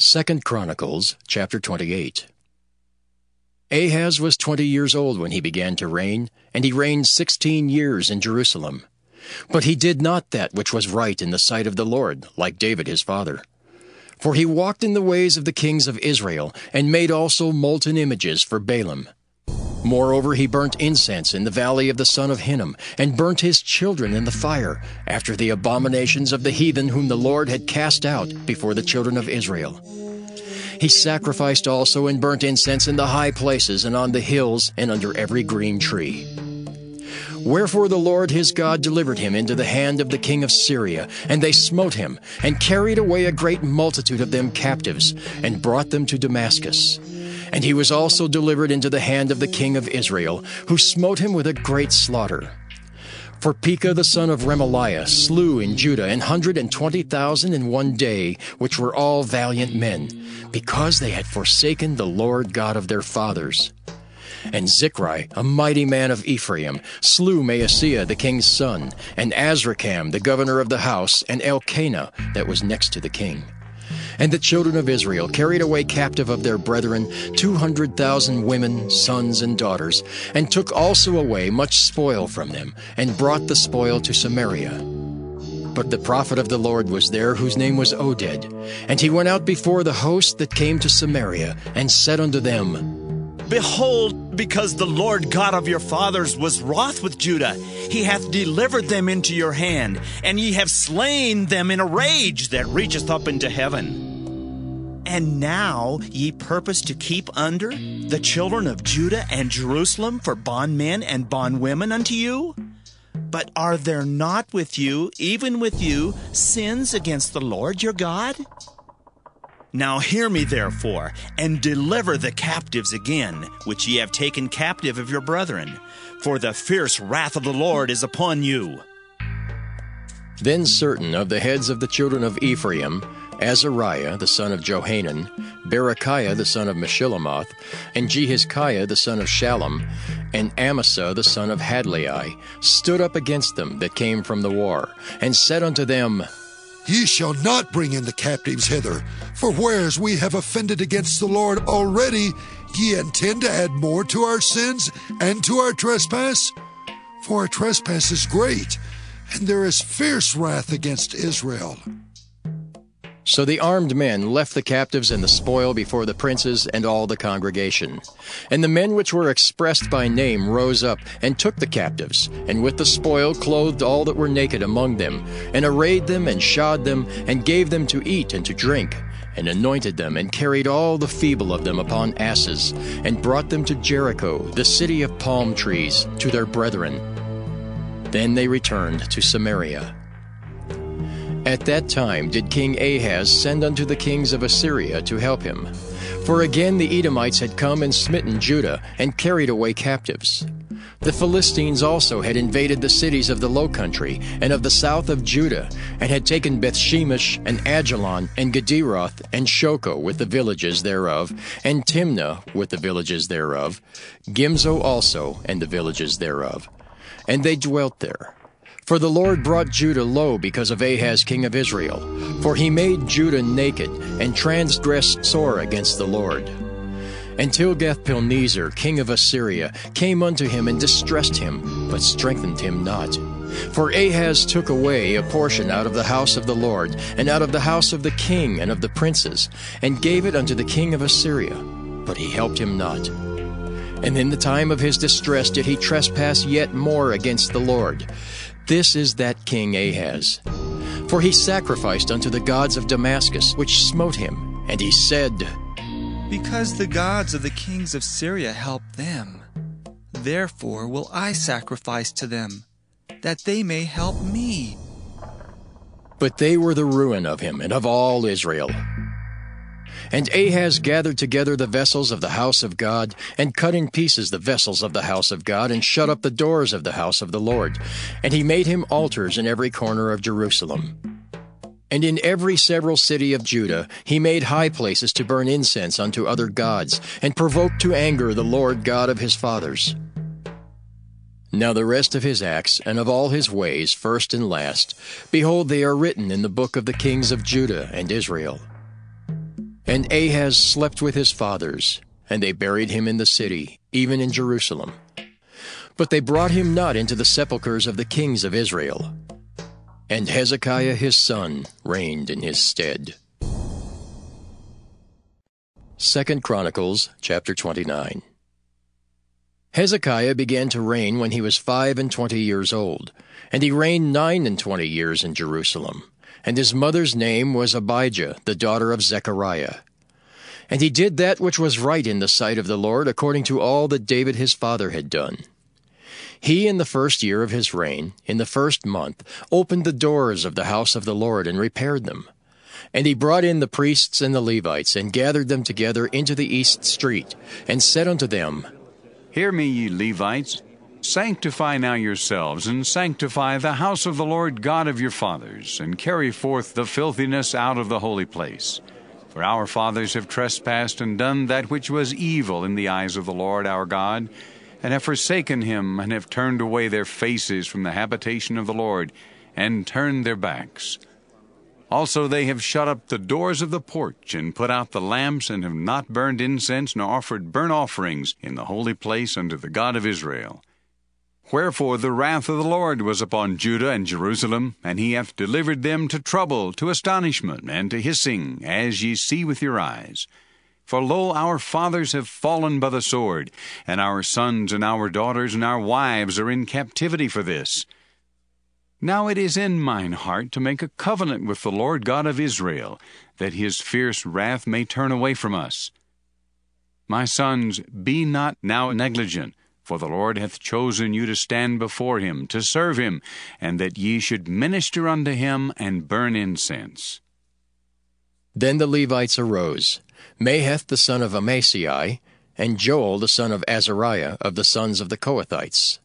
Second Chronicles chapter 28 Ahaz was twenty years old when he began to reign, and he reigned sixteen years in Jerusalem. But he did not that which was right in the sight of the Lord, like David his father. For he walked in the ways of the kings of Israel, and made also molten images for Baalim. Moreover, he burnt incense in the valley of the son of Hinnom, and burnt his children in the fire, after the abominations of the heathen whom the Lord had cast out before the children of Israel. He sacrificed also and burnt incense in the high places and on the hills and under every green tree. Wherefore the Lord his God delivered him into the hand of the king of Syria, and they smote him, and carried away a great multitude of them captives, and brought them to Damascus. And he was also delivered into the hand of the king of Israel, who smote him with a great slaughter. For Pekah the son of Remaliah slew in Judah an hundred and twenty thousand in one day, which were all valiant men, because they had forsaken the Lord God of their fathers. And Zichri, a mighty man of Ephraim, slew Maaseiah the king's son, and Azrikam the governor of the house, and Elkanah that was next to the king. And the children of Israel carried away captive of their brethren two hundred thousand women, sons, and daughters, and took also away much spoil from them, and brought the spoil to Samaria. But the prophet of the Lord was there, whose name was Oded. And he went out before the host that came to Samaria, and said unto them, Behold, because the Lord God of your fathers was wroth with Judah, he hath delivered them into your hand, and ye have slain them in a rage that reacheth up into heaven. And now ye purpose to keep under the children of Judah and Jerusalem for bondmen and bondwomen unto you? But are there not with you, even with you, sins against the Lord your God? Now hear me therefore, and deliver the captives again, which ye have taken captive of your brethren, for the fierce wrath of the Lord is upon you. Then certain of the heads of the children of Ephraim, Azariah the son of Johanan, Berechiah the son of Meshillemoth, and Jehizkiah the son of Shallum, and Amasa the son of Hadlai, stood up against them that came from the war, and said unto them, Ye shall not bring in the captives hither, for whereas we have offended against the Lord already, ye intend to add more to our sins and to our trespass? For our trespass is great, and there is fierce wrath against Israel. So the armed men left the captives and the spoil before the princes and all the congregation. And the men which were expressed by name rose up and took the captives, and with the spoil clothed all that were naked among them, and arrayed them and shod them, and gave them to eat and to drink, and anointed them, and carried all the feeble of them upon asses, and brought them to Jericho, the city of palm trees, to their brethren. Then they returned to Samaria. At that time did King Ahaz send unto the kings of Assyria to help him. For again the Edomites had come and smitten Judah, and carried away captives. The Philistines also had invaded the cities of the low country, and of the south of Judah, and had taken Bethshemesh, and Ajalon, and Gederoth, and Shocho with the villages thereof, and Timnah with the villages thereof, Gimzo also, and the villages thereof. And they dwelt there. For the Lord brought Judah low because of Ahaz king of Israel. For he made Judah naked, and transgressed sore against the Lord. And Tilgath-Pilneser king of Assyria came unto him and distressed him, but strengthened him not. For Ahaz took away a portion out of the house of the Lord, and out of the house of the king and of the princes, and gave it unto the king of Assyria. But he helped him not. And in the time of his distress did he trespass yet more against the Lord. This is that king Ahaz. For he sacrificed unto the gods of Damascus, which smote him. And he said, Because the gods of the kings of Syria help them, therefore will I sacrifice to them, that they may help me. But they were the ruin of him and of all Israel. And Ahaz gathered together the vessels of the house of God, and cut in pieces the vessels of the house of God, and shut up the doors of the house of the Lord. And he made him altars in every corner of Jerusalem. And in every several city of Judah he made high places to burn incense unto other gods, and provoked to anger the Lord God of his fathers. Now the rest of his acts, and of all his ways, first and last, behold, they are written in the book of the kings of Judah and Israel. And Ahaz slept with his fathers, and they buried him in the city, even in Jerusalem. But they brought him not into the sepulchres of the kings of Israel. And Hezekiah his son reigned in his stead. Second Chronicles chapter 29 Hezekiah began to reign when he was five and twenty years old, and he reigned nine and twenty years in Jerusalem. And his mother's name was Abijah, the daughter of Zechariah. And he did that which was right in the sight of the Lord, according to all that David his father had done. He, in the first year of his reign, in the first month, opened the doors of the house of the Lord and repaired them. And he brought in the priests and the Levites, and gathered them together into the east street, and said unto them, Hear me, ye Levites. Sanctify now yourselves, and sanctify the house of the Lord God of your fathers, and carry forth the filthiness out of the holy place. For our fathers have trespassed and done that which was evil in the eyes of the Lord our God, and have forsaken him, and have turned away their faces from the habitation of the Lord, and turned their backs. Also they have shut up the doors of the porch, and put out the lamps, and have not burned incense, nor offered burnt offerings in the holy place unto the God of Israel. Wherefore the wrath of the Lord was upon Judah and Jerusalem, and he hath delivered them to trouble, to astonishment, and to hissing, as ye see with your eyes. For lo, our fathers have fallen by the sword, and our sons and our daughters and our wives are in captivity for this. Now it is in mine heart to make a covenant with the Lord God of Israel, that his fierce wrath may turn away from us. My sons, be not now negligent, for the Lord hath chosen you to stand before him, to serve him, and that ye should minister unto him and burn incense. Then the Levites arose, Mahath the son of Amasai, and Joel the son of Azariah of the sons of the Kohathites.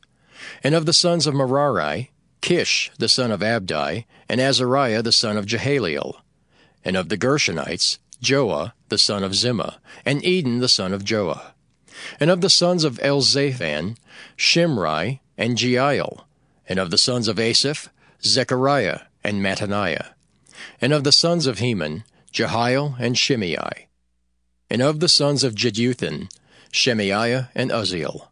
And of the sons of Merari, Kish the son of Abdi, and Azariah the son of Jehalelel. And of the Gershonites, Joah the son of Zimmah, and Eden the son of Joah. And of the sons of Elizaphan, Shimri, and Jeiel. And of the sons of Asaph, Zechariah, and Mattaniah. And of the sons of Heman, Jehiel, and Shimei. And of the sons of Jeduthun, Shemaiah, and Uzziel.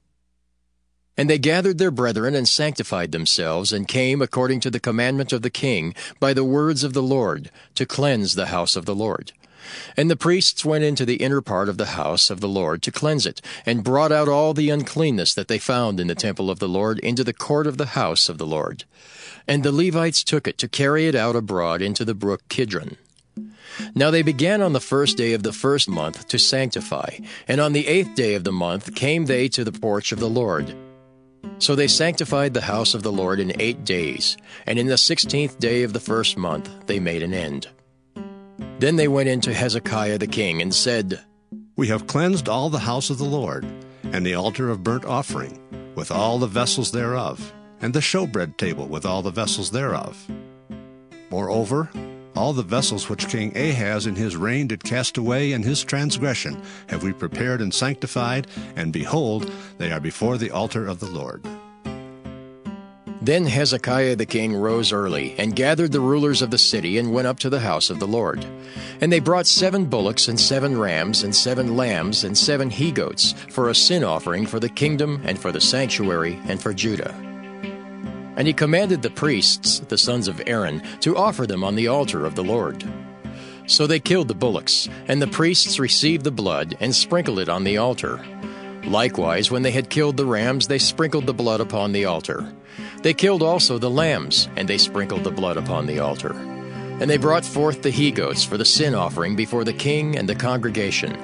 And they gathered their brethren and sanctified themselves, and came according to the commandment of the king by the words of the Lord to cleanse the house of the Lord. And the priests went into the inner part of the house of the Lord to cleanse it, and brought out all the uncleanness that they found in the temple of the Lord into the court of the house of the Lord. And the Levites took it to carry it out abroad into the brook Kidron. Now they began on the first day of the first month to sanctify, and on the eighth day of the month came they to the porch of the Lord. So they sanctified the house of the Lord in eight days, and in the sixteenth day of the first month they made an end. Then they went in to Hezekiah the king and said, We have cleansed all the house of the Lord, and the altar of burnt offering, with all the vessels thereof, and the showbread table with all the vessels thereof. Moreover, all the vessels which King Ahaz in his reign did cast away in his transgression have we prepared and sanctified, and behold, they are before the altar of the Lord. Then Hezekiah the king rose early, and gathered the rulers of the city, and went up to the house of the Lord. And they brought seven bullocks, and seven rams, and seven lambs, and seven he goats, for a sin offering for the kingdom, and for the sanctuary, and for Judah. And he commanded the priests, the sons of Aaron, to offer them on the altar of the Lord. So they killed the bullocks, and the priests received the blood, and sprinkled it on the altar. Likewise, when they had killed the rams, they sprinkled the blood upon the altar. They killed also the lambs, and they sprinkled the blood upon the altar. And they brought forth the he goats for the sin offering before the king and the congregation,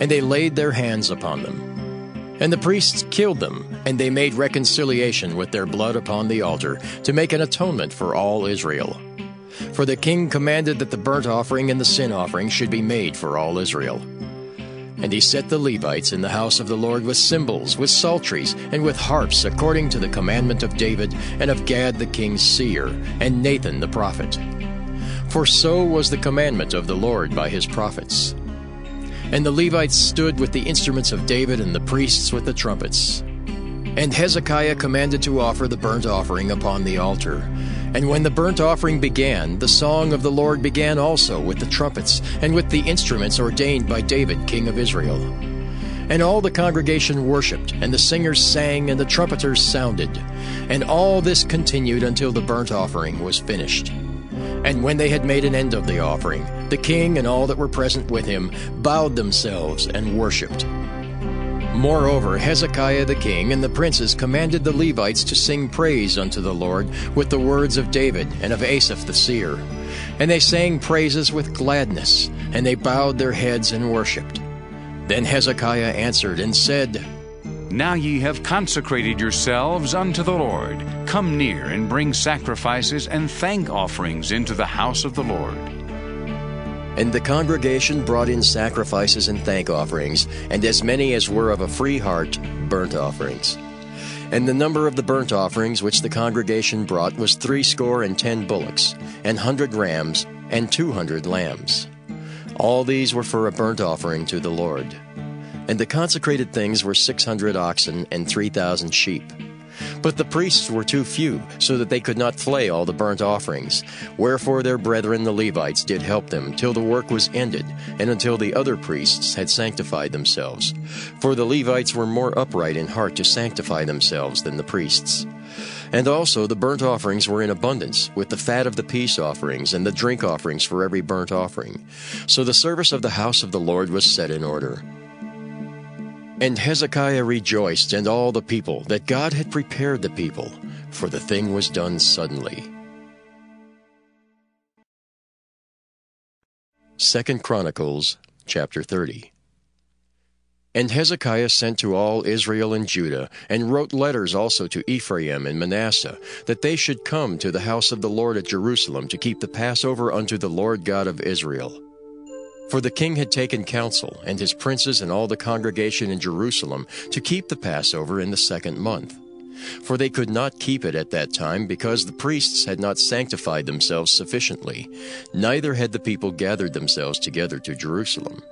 and they laid their hands upon them. And the priests killed them, and they made reconciliation with their blood upon the altar, to make an atonement for all Israel. For the king commanded that the burnt offering and the sin offering should be made for all Israel. And he set the Levites in the house of the Lord with cymbals, with psalteries, and with harps, according to the commandment of David, and of Gad the king's seer, and Nathan the prophet. For so was the commandment of the Lord by his prophets. And the Levites stood with the instruments of David, and the priests with the trumpets. And Hezekiah commanded to offer the burnt offering upon the altar. And when the burnt offering began, the song of the Lord began also with the trumpets, and with the instruments ordained by David, king of Israel. And all the congregation worshipped, and the singers sang, and the trumpeters sounded. And all this continued until the burnt offering was finished. And when they had made an end of the offering, the king and all that were present with him bowed themselves and worshipped. Moreover, Hezekiah the king and the princes commanded the Levites to sing praise unto the Lord with the words of David and of Asaph the seer. And they sang praises with gladness, and they bowed their heads and worshipped. Then Hezekiah answered and said, Now ye have consecrated yourselves unto the Lord. Come near and bring sacrifices and thank offerings into the house of the Lord. And the congregation brought in sacrifices and thank offerings, and as many as were of a free heart, burnt offerings. And the number of the burnt offerings which the congregation brought was threescore and ten bullocks, and hundred rams, and two hundred lambs. All these were for a burnt offering to the Lord. And the consecrated things were six hundred oxen and three thousand sheep. But the priests were too few, so that they could not flay all the burnt offerings. Wherefore their brethren the Levites did help them, till the work was ended, and until the other priests had sanctified themselves. For the Levites were more upright in heart to sanctify themselves than the priests. And also the burnt offerings were in abundance, with the fat of the peace offerings, and the drink offerings for every burnt offering. So the service of the house of the Lord was set in order. And Hezekiah rejoiced, and all the people, that God had prepared the people, for the thing was done suddenly. Second Chronicles chapter 30. And Hezekiah sent to all Israel and Judah, and wrote letters also to Ephraim and Manasseh, that they should come to the house of the Lord at Jerusalem to keep the Passover unto the Lord God of Israel. For the king had taken counsel, and his princes and all the congregation in Jerusalem, to keep the Passover in the second month. For they could not keep it at that time, because the priests had not sanctified themselves sufficiently, neither had the people gathered themselves together to Jerusalem.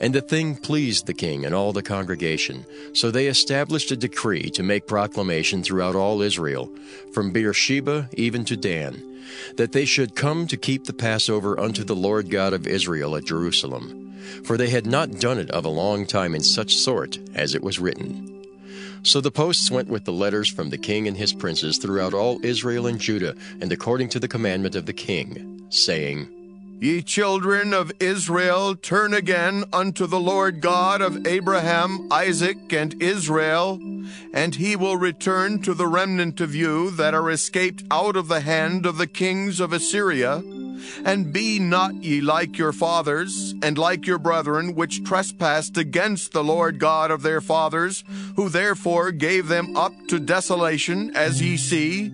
And the thing pleased the king and all the congregation, so they established a decree to make proclamation throughout all Israel, from Beersheba even to Dan that they should come to keep the Passover unto the Lord God of Israel at Jerusalem. For they had not done it of a long time in such sort as it was written. So the posts went with the letters from the king and his princes throughout all Israel and Judah, and according to the commandment of the king, saying, Ye children of Israel, turn again unto the Lord God of Abraham, Isaac, and Israel, and he will return to the remnant of you that are escaped out of the hand of the kings of Assyria. And be not ye like your fathers, and like your brethren, which trespassed against the Lord God of their fathers, who therefore gave them up to desolation, as ye see.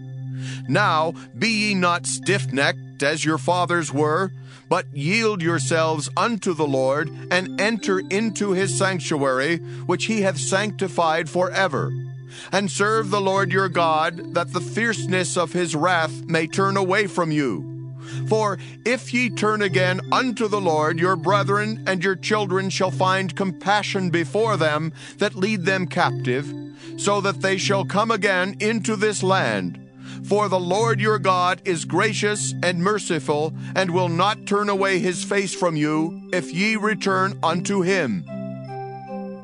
Now be ye not stiff as your fathers were, but yield yourselves unto the Lord, and enter into his sanctuary, which he hath sanctified for ever. And serve the Lord your God, that the fierceness of his wrath may turn away from you. For if ye turn again unto the Lord, your brethren and your children shall find compassion before them that lead them captive, so that they shall come again into this land. For the Lord your God is gracious and merciful, and will not turn away his face from you, if ye return unto him.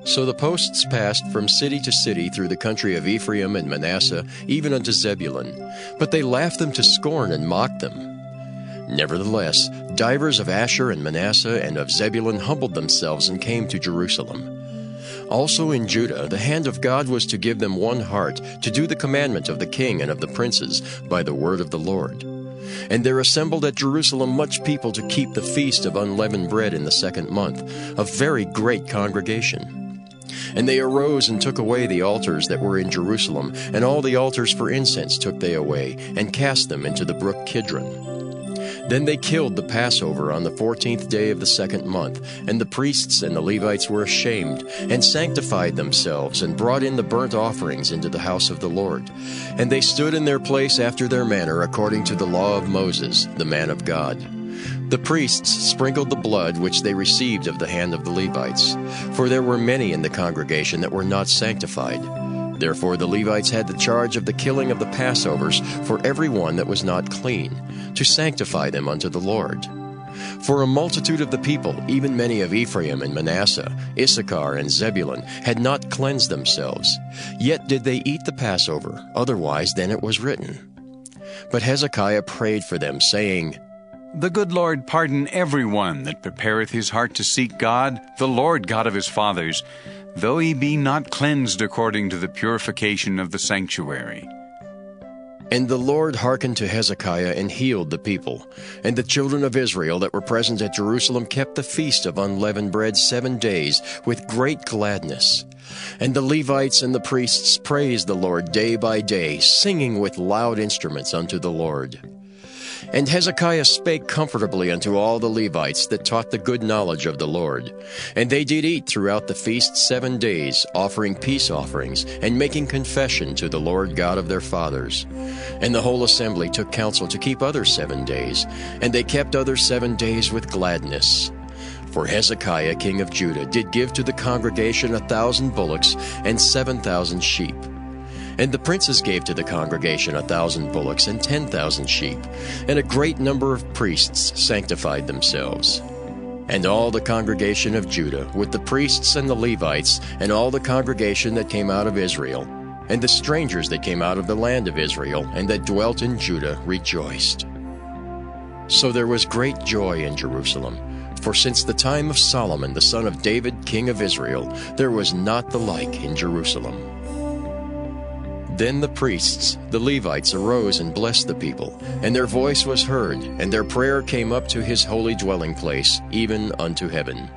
So the posts passed from city to city through the country of Ephraim and Manasseh, even unto Zebulun. But they laughed them to scorn and mocked them. Nevertheless, divers of Asher and Manasseh and of Zebulun humbled themselves and came to Jerusalem. Also in Judah, the hand of God was to give them one heart, to do the commandment of the king and of the princes, by the word of the Lord. And there assembled at Jerusalem much people to keep the feast of unleavened bread in the second month, a very great congregation. And they arose and took away the altars that were in Jerusalem, and all the altars for incense took they away, and cast them into the brook Kidron. Then they killed the Passover on the fourteenth day of the second month, and the priests and the Levites were ashamed, and sanctified themselves, and brought in the burnt offerings into the house of the Lord. And they stood in their place after their manner, according to the law of Moses, the man of God. The priests sprinkled the blood which they received of the hand of the Levites, for there were many in the congregation that were not sanctified. Therefore the Levites had the charge of the killing of the Passovers for every one that was not clean, to sanctify them unto the Lord. For a multitude of the people, even many of Ephraim and Manasseh, Issachar and Zebulun, had not cleansed themselves, yet did they eat the Passover, otherwise than it was written. But Hezekiah prayed for them, saying, The good Lord pardon every one that prepareth his heart to seek God, the Lord God of his fathers, though he be not cleansed according to the purification of the sanctuary. And the Lord hearkened to Hezekiah and healed the people. And the children of Israel that were present at Jerusalem kept the feast of unleavened bread seven days with great gladness. And the Levites and the priests praised the Lord day by day, singing with loud instruments unto the Lord. And Hezekiah spake comfortably unto all the Levites that taught the good knowledge of the Lord. And they did eat throughout the feast seven days, offering peace offerings, and making confession to the Lord God of their fathers. And the whole assembly took counsel to keep other seven days, and they kept other seven days with gladness. For Hezekiah king of Judah did give to the congregation a thousand bullocks and seven thousand sheep. And the princes gave to the congregation a thousand bullocks and ten thousand sheep, and a great number of priests sanctified themselves. And all the congregation of Judah, with the priests and the Levites, and all the congregation that came out of Israel, and the strangers that came out of the land of Israel, and that dwelt in Judah, rejoiced. So there was great joy in Jerusalem, for since the time of Solomon the son of David, king of Israel, there was not the like in Jerusalem. Then the priests, the Levites, arose and blessed the people, and their voice was heard, and their prayer came up to his holy dwelling place, even unto heaven.